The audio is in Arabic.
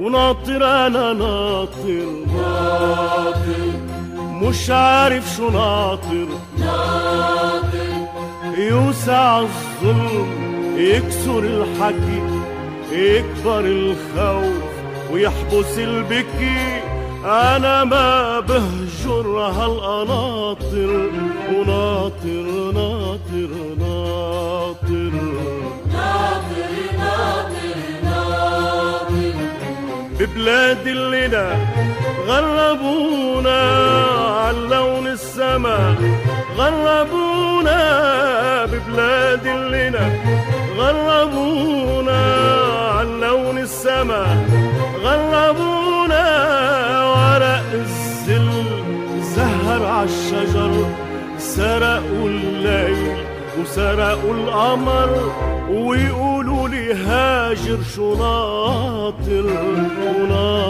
وناطر أنا ناطر. ناطر مش عارف شو ناطر. ناطر يوسع الظلم يكسر الحكي يكبر الخوف ويحبس البكي. أنا ما بهجر هالقناطر وناطر ببلاد اللينا غربونا عن لون السما. غربونا ببلاد اللينا غربونا عن لون السما. غربونا ورق الزل زهر عالشجر. سرقوا الليل وسرقوا القمر لي هاجر شو ناطر وناطر ناطر ناطر